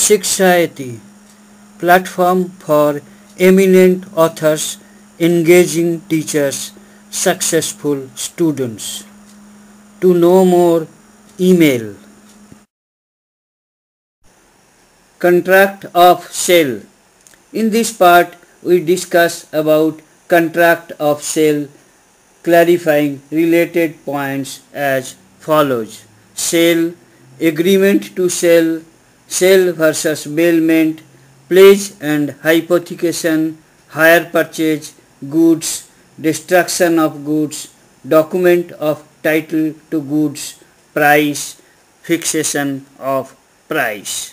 Shikshayati, platform for eminent authors, engaging teachers, successful students. To know more, email. Contract of sale. In this part, we discuss about contract of sale, clarifying related points as follows. Sale, agreement to sell, Sell versus bailment, pledge and hypothecation, hire purchase, goods, destruction of goods, document of title to goods, price, fixation of price.